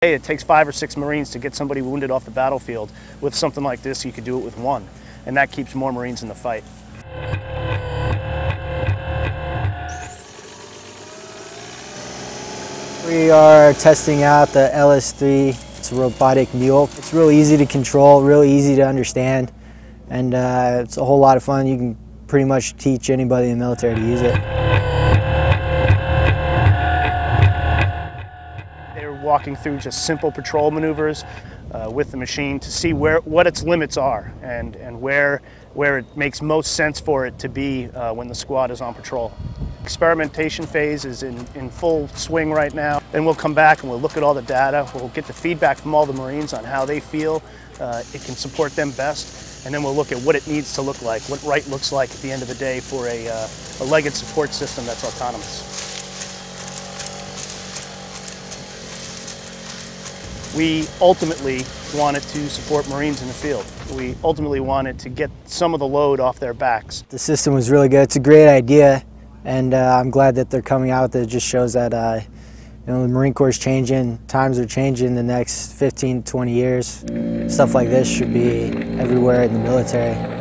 Hey, it takes five or six Marines to get somebody wounded off the battlefield. With something like this, you could do it with one, and that keeps more Marines in the fight. We are testing out the LS3. It's a robotic mule. It's real easy to control, real easy to understand, and uh, it's a whole lot of fun. You can pretty much teach anybody in the military to use it. They're walking through just simple patrol maneuvers uh, with the machine to see where what its limits are and, and where, where it makes most sense for it to be uh, when the squad is on patrol. Experimentation phase is in, in full swing right now. Then we'll come back and we'll look at all the data. We'll get the feedback from all the Marines on how they feel uh, it can support them best. And then we'll look at what it needs to look like, what right looks like at the end of the day for a, uh, a legged support system that's autonomous. We ultimately wanted to support Marines in the field. We ultimately wanted to get some of the load off their backs. The system was really good. It's a great idea, and uh, I'm glad that they're coming out That just shows that uh, you know the Marine Corps is changing, times are changing the next 15, 20 years. Stuff like this should be everywhere in the military.